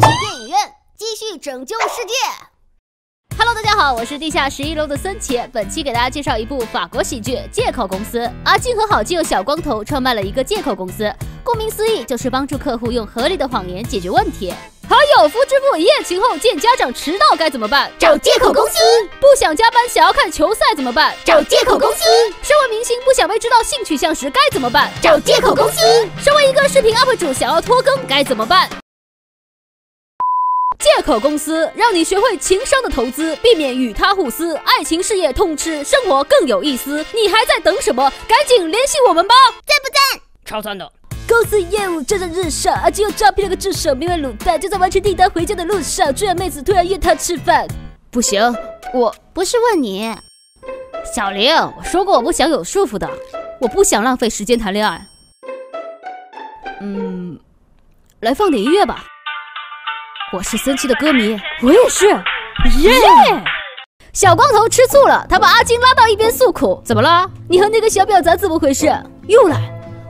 去电影院继续拯救世界。Hello，大家好，我是地下十一楼的森奇。本期给大家介绍一部法国喜剧《借口公司》。阿金和好基友小光头创办了一个借口公司，顾名思义就是帮助客户用合理的谎言解决问题。好，有夫之妇一夜情后见家长迟到该怎么办？找借口公司。不想加班想要看球赛怎么办？找借口公司。身为明星不想被知道性取向时该怎么办？找借口公司。身为一个视频 UP 主想要拖更该怎么办？借口公司让你学会情商的投资，避免与他互撕，爱情事业通吃，生活更有意思。你还在等什么？赶紧联系我们吧！赞不赞？超赞的！公司业务蒸蒸日上，阿金又招聘了个助手，名为卤蛋。就在完成订单回家的路上，居然妹子突然约他吃饭。不行，我不是问你，小玲，我说过我不想有束缚的，我不想浪费时间谈恋爱。嗯，来放点音乐吧。我是森七的歌迷，我也是。耶！小光头吃醋了，他把阿金拉到一边诉苦：“怎么了？你和那个小婊砸怎么回事？又来？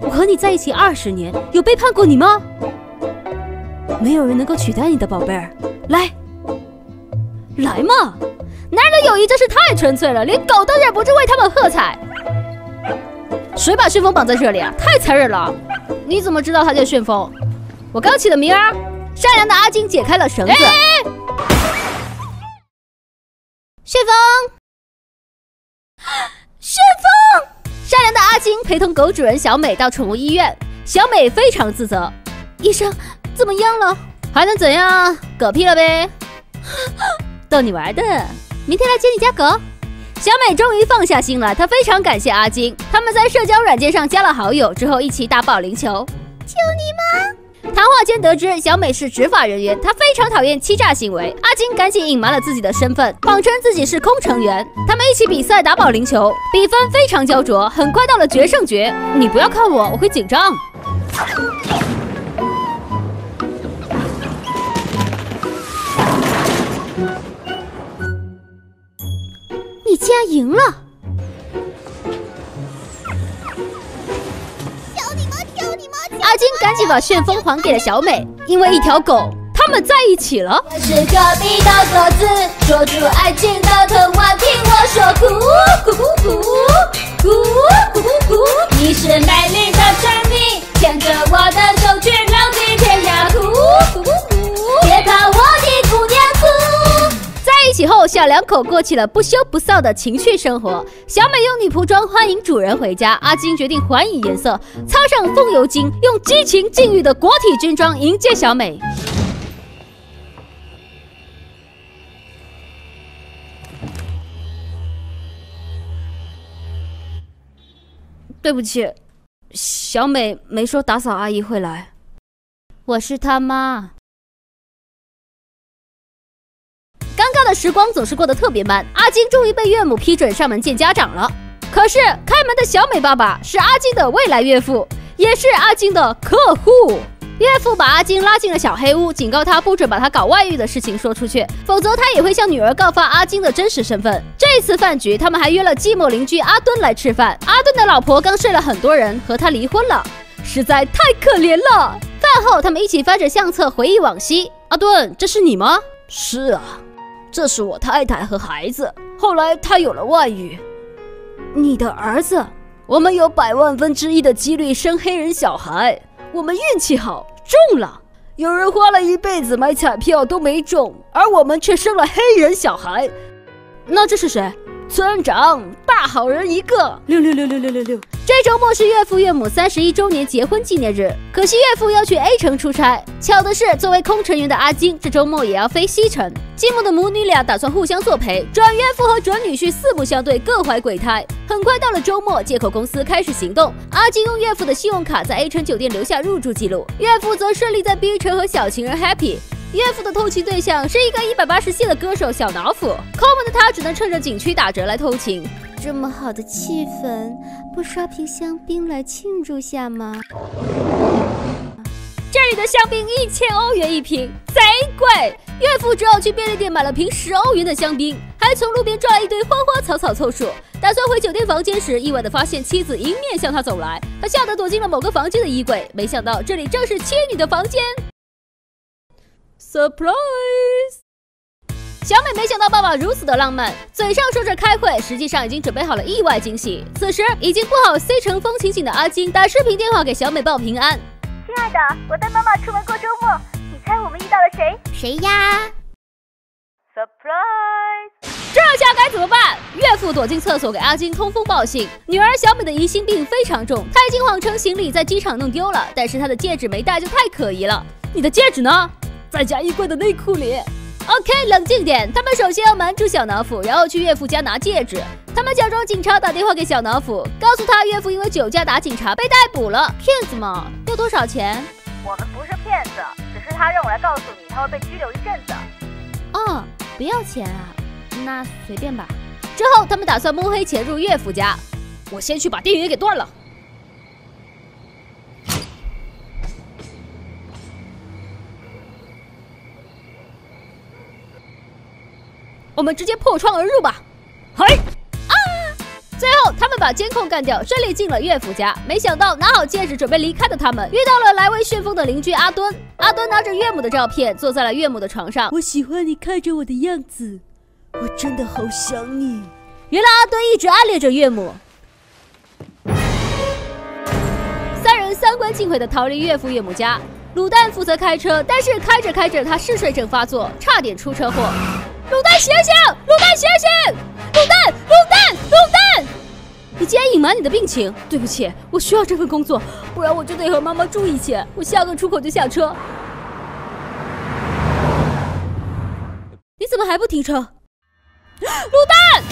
我和你在一起二十年，有背叛过你吗？没有人能够取代你的宝贝儿，来，来嘛！男人的友谊真是太纯粹了，连狗都忍不住为他们喝彩。谁把旋风绑在这里啊？太残忍了！你怎么知道他叫旋风？我刚起的名儿。”善良的阿金解开了绳子。旋风，旋风！善良的阿金陪同狗主人小美到宠物医院。小美非常自责：“医生，怎么样了？还能怎样？嗝屁了呗！”逗你玩的，明天来接你家狗。小美终于放下心来，她非常感谢阿金。他们在社交软件上加了好友之后，一起打保龄球。求你吗？谈话间得知小美是执法人员，她非常讨厌欺诈行为。阿金赶紧隐瞒了自己的身份，谎称自己是空乘员。他们一起比赛打保龄球，比分非常焦灼，很快到了决胜局。你不要看我，我会紧张。你竟然赢了！金赶紧把旋风还给了小美，因为一条狗，他们在一起了。我是隔壁的鸽子，说出爱情的童话，听我说，咕咕咕咕咕咕咕咕。两口过起了不羞不臊的情趣生活。小美用女仆装欢迎主人回家，阿金决定还以颜色，擦上风油精，用激情禁欲的国体军装迎接小美。对不起，小美没说打扫阿姨会来，我是她妈。的时光总是过得特别慢，阿金终于被岳母批准上门见家长了。可是开门的小美爸爸是阿金的未来岳父，也是阿金的客户。岳父把阿金拉进了小黑屋，警告他不准把他搞外遇的事情说出去，否则他也会向女儿告发阿金的真实身份。这次饭局，他们还约了寂寞邻居阿敦来吃饭。阿敦的老婆刚睡了很多人，和他离婚了，实在太可怜了。饭后，他们一起翻着相册回忆往昔。阿敦，这是你吗？是啊。这是我太太和孩子，后来他有了外遇。你的儿子，我们有百万分之一的几率生黑人小孩。我们运气好，中了。有人花了一辈子买彩票都没中，而我们却生了黑人小孩。那这是谁？村长，大好人一个。六六六六六六六。这周末是岳父岳母三十一周年结婚纪念日，可惜岳父要去 A 城出差。巧的是，作为空乘员的阿金，这周末也要飞西城。寂寞的母女俩打算互相作陪，准岳父和准女婿四目相对，各怀鬼胎。很快到了周末，借口公司开始行动。阿金用岳父的信用卡在 A 城酒店留下入住记录，岳父则顺利在 B 城和小情人 Happy。岳父的偷情对象是一个一百八十 C 的歌手小老虎，抠门的他只能趁着景区打折来偷情。这么好的气氛，不刷瓶香槟来庆祝下吗？这里的香槟一千欧元一瓶，贼贵。岳父只好去便利店买了瓶十欧元的香槟，还从路边抓了一堆花花草草凑数。打算回酒店房间时，意外的发现妻子迎面向他走来，他吓得躲进了某个房间的衣柜。没想到这里正是妻女的房间。Surprise！小美没想到爸爸如此的浪漫，嘴上说着开会，实际上已经准备好了意外惊喜。此时已经过好 C 城风情景的阿金打视频电话给小美报平安。亲爱的，我带妈妈出门过周末，你猜我们遇到了谁？谁呀？Surprise！这下该怎么办？岳父躲进厕所给阿金通风报信。女儿小美的疑心病非常重，她已经谎称行李在机场弄丢了，但是她的戒指没带就太可疑了。你的戒指呢？在家衣柜的内裤里。OK，冷静点。他们首先要瞒住小脑斧，然后去岳父家拿戒指。他们假装警察打电话给小脑斧，告诉他岳父因为酒驾打警察被逮捕了。骗子嘛？要多少钱？我们不是骗子，只是他让我来告诉你，他会被拘留一阵子。哦，不要钱啊？那随便吧。之后他们打算摸黑潜入岳父家。我先去把电源给断了。我们直接破窗而入吧！嘿，啊！最后他们把监控干掉，顺利进了岳父家。没想到拿好戒指准备离开的他们，遇到了来威旋风的邻居阿敦。阿敦拿着岳母的照片，坐在了岳母的床上。我喜欢你看着我的样子，我真的好想你。原来阿敦一直暗恋着岳母。三人三观尽毁的逃离岳父岳母家。卤蛋负责开车，但是开着开着他嗜睡症发作，差点出车祸。卤蛋醒醒！卤蛋醒醒！卤蛋卤蛋卤蛋！你竟然隐瞒你的病情！对不起，我需要这份工作，不然我就得和妈妈住一起。我下个出口就下车。你怎么还不停车？卤蛋！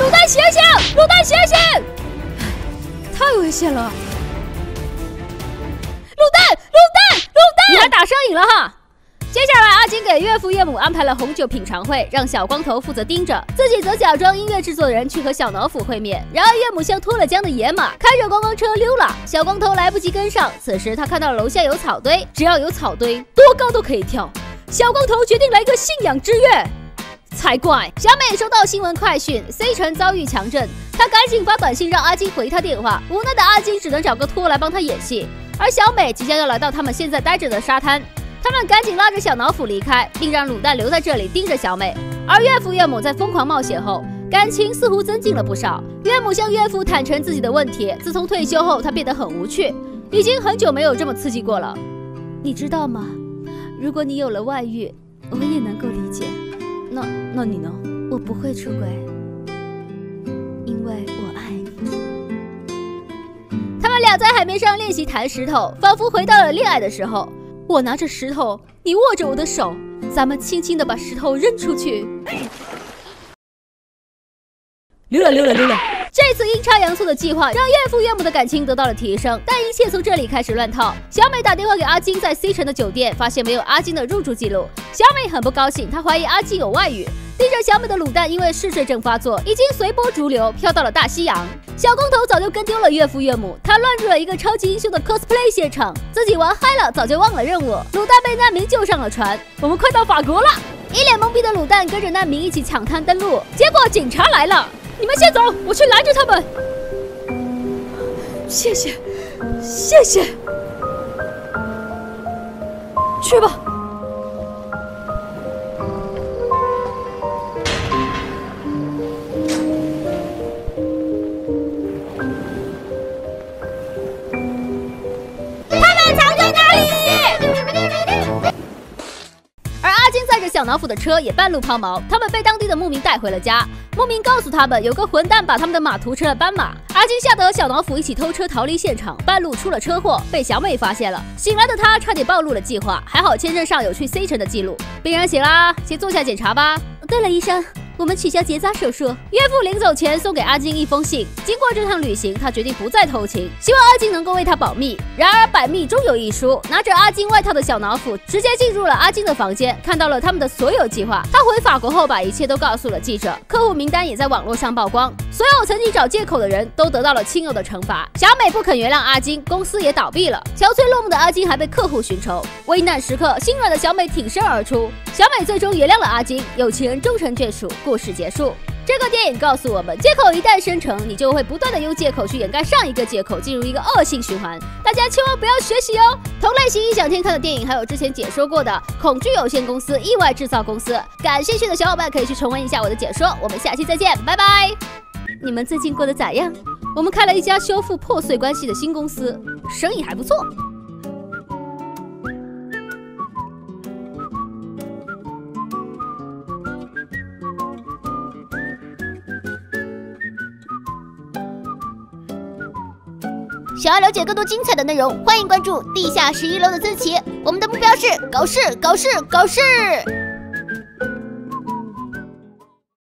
卤蛋醒醒！卤蛋醒醒！太危险了！卤蛋卤蛋卤蛋！你还打上瘾了哈！接下来，阿金给岳父岳母安排了红酒品尝会，让小光头负责盯着，自己则假装音乐制作人去和小老虎会面。然而，岳母像脱了缰的野马，开着观光车溜了。小光头来不及跟上，此时他看到楼下有草堆，只要有草堆，多高都可以跳。小光头决定来个信仰之跃，才怪！小美收到新闻快讯，C 城遭遇强震，她赶紧发短信让阿金回她电话。无奈的阿金只能找个托来帮他演戏，而小美即将要来到他们现在待着的沙滩。他们赶紧拉着小老虎离开，并让卤蛋留在这里盯着小美。而岳父岳母在疯狂冒险后，感情似乎增进了不少。岳母向岳父坦诚自己的问题：自从退休后，他变得很无趣，已经很久没有这么刺激过了。你知道吗？如果你有了外遇，我也能够理解。那那你呢？我不会出轨，因为我爱你。他们俩在海面上练习弹石头，仿佛回到了恋爱的时候。我拿着石头，你握着我的手，咱们轻轻的把石头扔出去。溜了溜了溜了！这次阴差阳错的计划让岳父岳母的感情得到了提升，但一切从这里开始乱套。小美打电话给阿金，在 C 城的酒店发现没有阿金的入住记录，小美很不高兴，她怀疑阿金有外遇。盯着小美的卤蛋因为嗜睡症发作，已经随波逐流飘到了大西洋。小光头早就跟丢了岳父岳母，他乱入了一个超级英雄的 cosplay 现场，自己玩嗨了，早就忘了任务。卤蛋被难民救上了船，我们快到法国了。一脸懵逼的卤蛋跟着难民一起抢滩登陆，结果警察来了，你们先走，我去拦着他们。谢谢，谢谢，去吧。小老虎的车也半路抛锚，他们被当地的牧民带回了家。牧民告诉他们，有个混蛋把他们的马涂成了斑马。阿金吓得和小老虎一起偷车逃离现场，半路出了车祸，被小美发现了。醒来的他差点暴露了计划，还好签证上有去 C 城的记录。病人醒啦，先坐下检查吧。对了，医生。我们取消结扎手术。岳父临走前送给阿金一封信。经过这趟旅行，他决定不再偷情，希望阿金能够为他保密。然而百密终有一疏，拿着阿金外套的小老虎直接进入了阿金的房间，看到了他们的所有计划。他回法国后把一切都告诉了记者，客户名单也在网络上曝光。所有曾经找借口的人都得到了亲友的惩罚。小美不肯原谅阿金，公司也倒闭了。憔悴落寞的阿金还被客户寻仇。危难时刻，心软的小美挺身而出。小美最终原谅了阿金，有情人终成眷属。故事结束。这个电影告诉我们，借口一旦生成，你就会不断的用借口去掩盖上一个借口，进入一个恶性循环。大家千万不要学习哦。同类型异想天开的电影，还有之前解说过的《恐惧有限公司》《意外制造公司》，感兴趣的小伙伴可以去重温一下我的解说。我们下期再见，拜拜。你们最近过得咋样？我们开了一家修复破碎关系的新公司，生意还不错。想要了解更多精彩的内容，欢迎关注地下十一楼的曾奇。我们的目标是搞事，搞事，搞事！